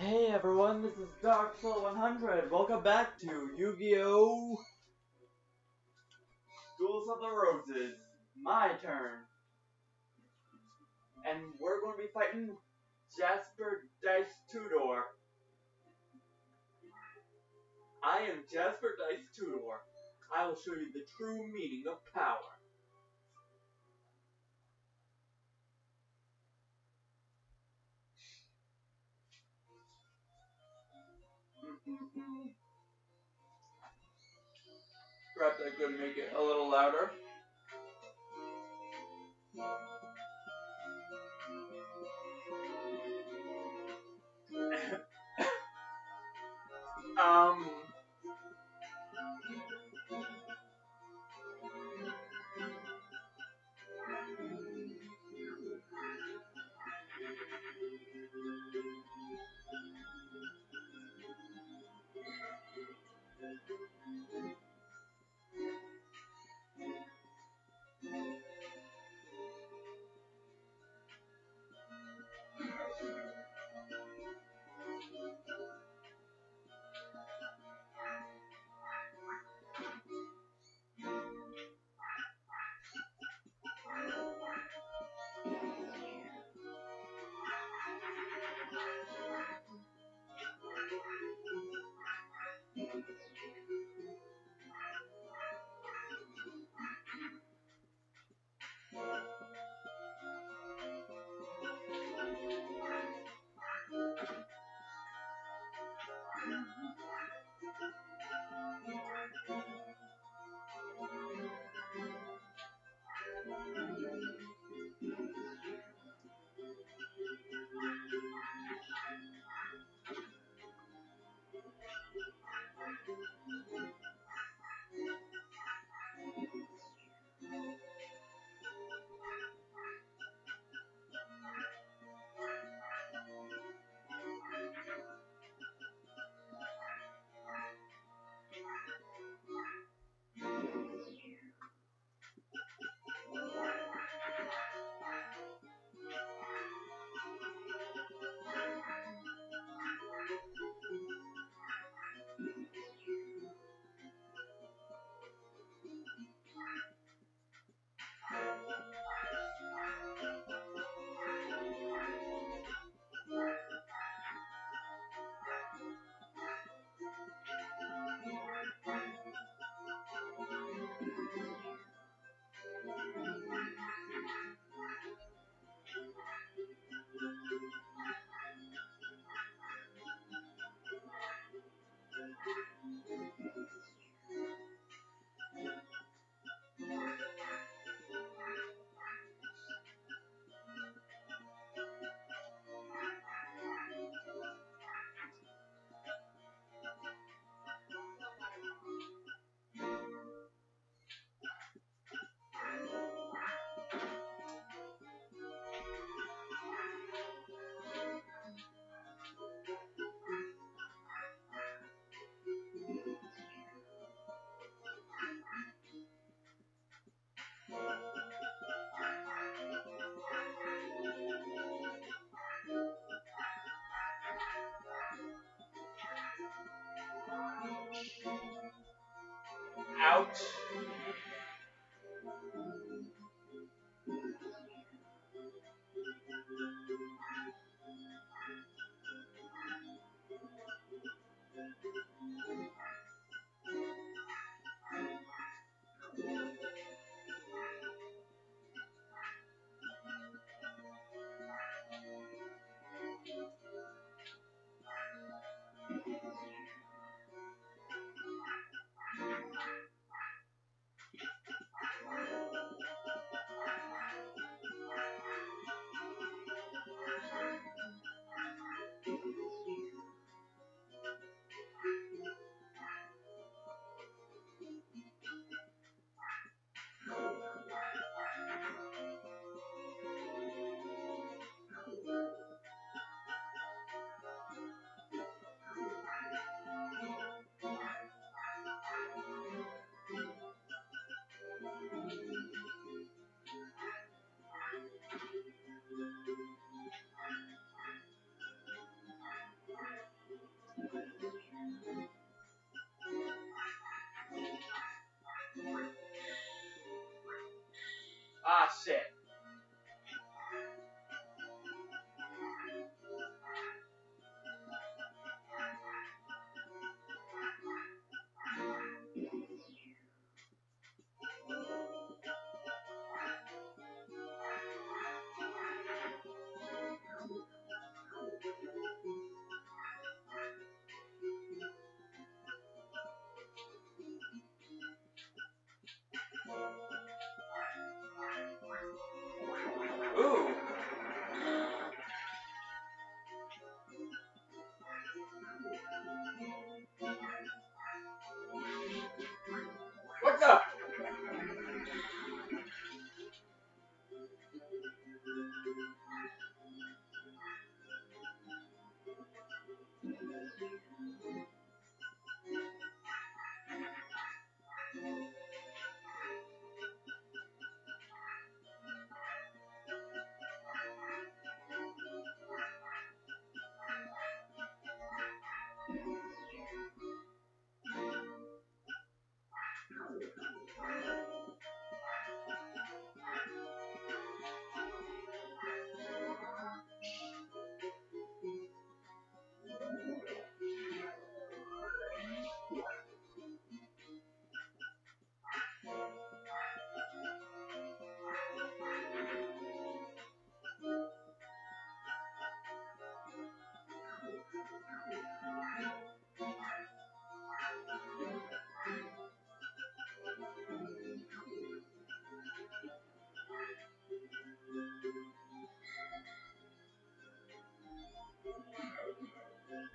Hey everyone, this is DarkSoul 100. Welcome back to Yu-Gi-Oh! Duels of the Roses. My turn. And we're going to be fighting Jasper Dice Tudor. I am Jasper Dice Tudor. I will show you the true meaning of power. Perhaps I could make it a little louder. um. Ouch.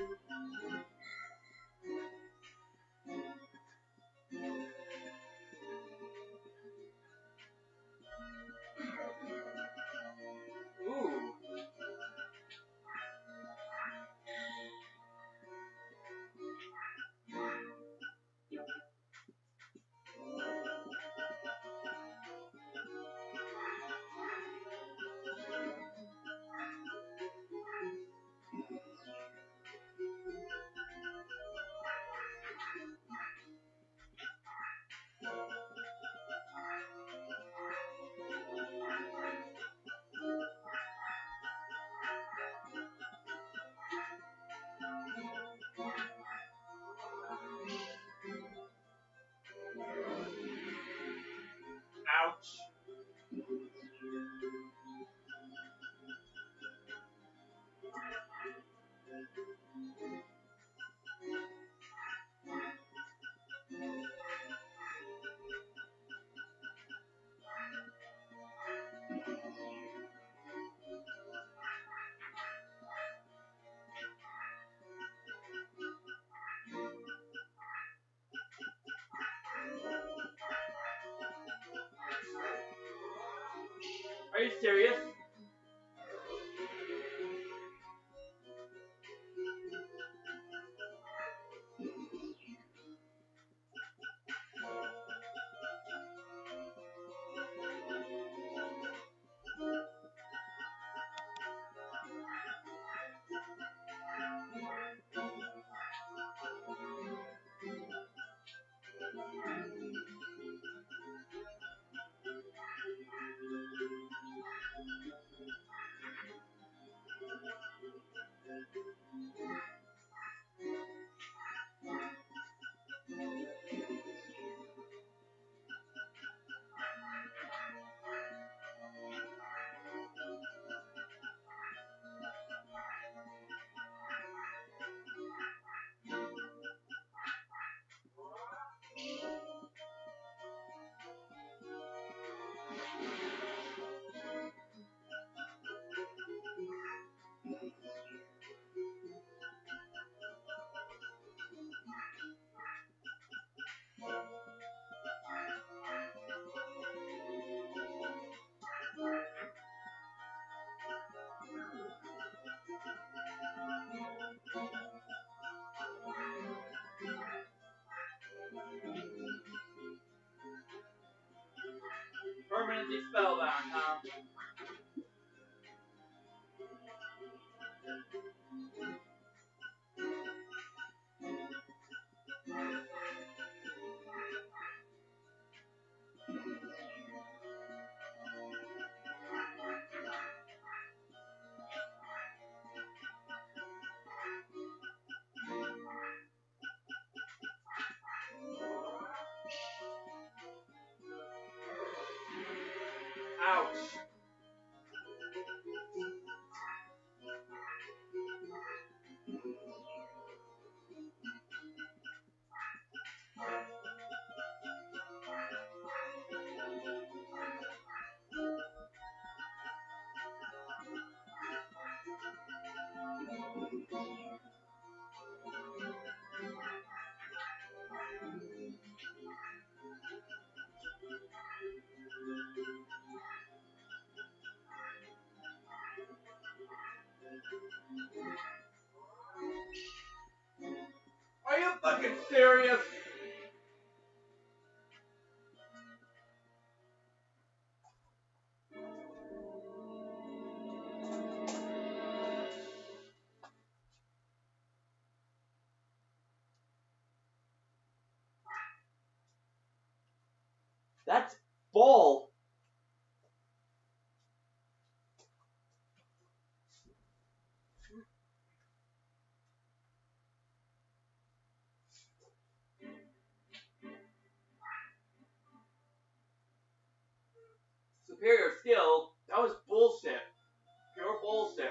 Ooh. Ouch. Are you serious? Permanently spellbound, huh? Ouch. Are you fucking serious? Superior skill? That was bullshit. Pure bullshit.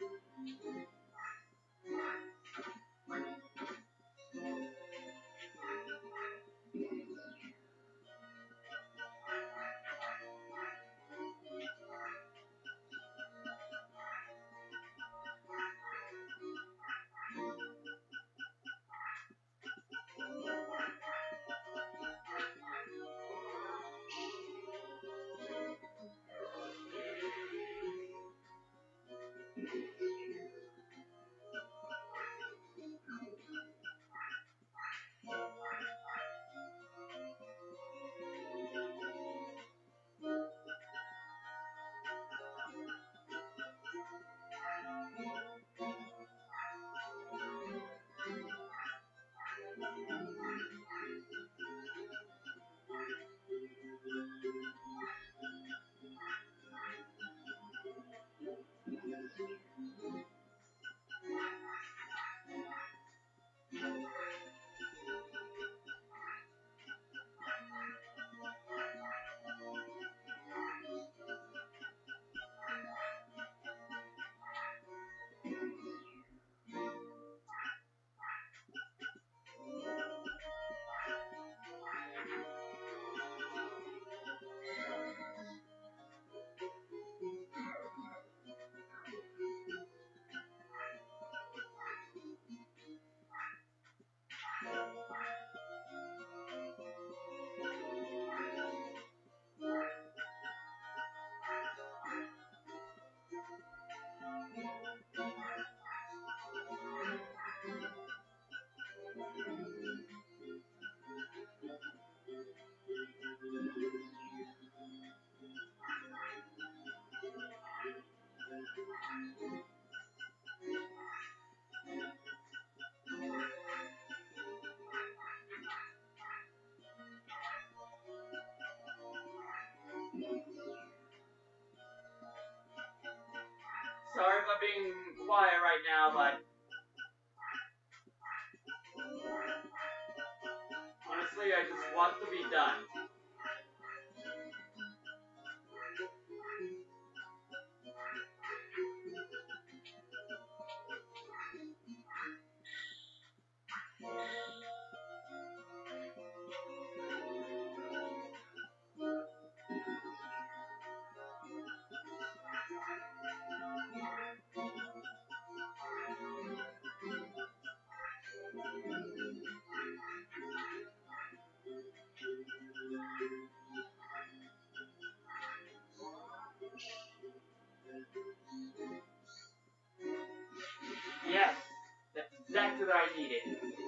you. Sorry if I'm being quiet right now, but honestly, I just want to be done. I needed.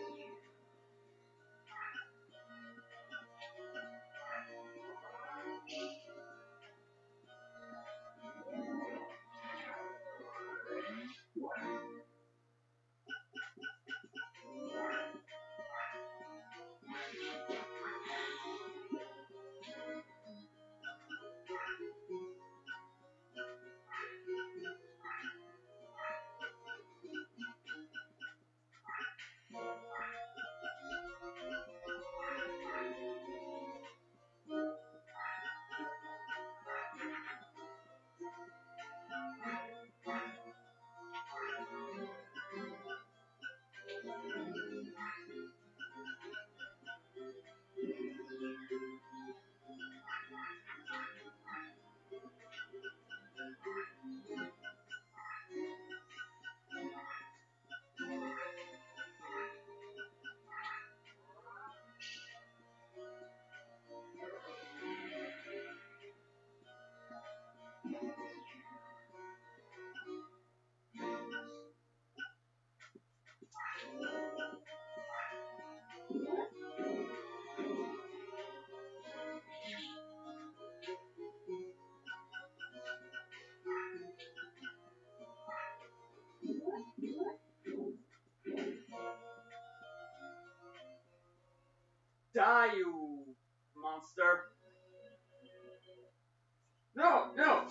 Die, you monster. No, no.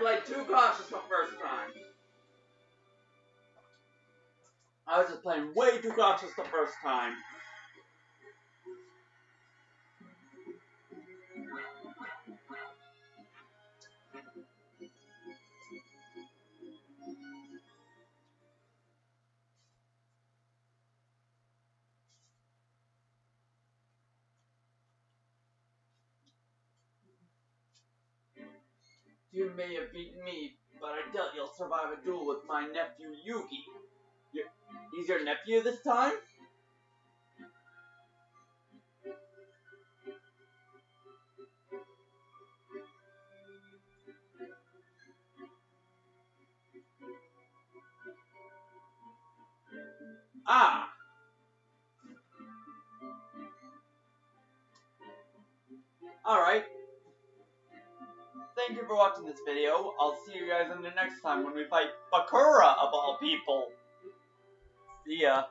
Played too cautious the first time. I was just playing way too cautious the first time. You may have beaten me, but I doubt you'll survive a duel with my nephew Yugi. he's your nephew this time? Ah! Alright. Thank you for watching this video. I'll see you guys in the next time when we fight Bakura of all people. See ya.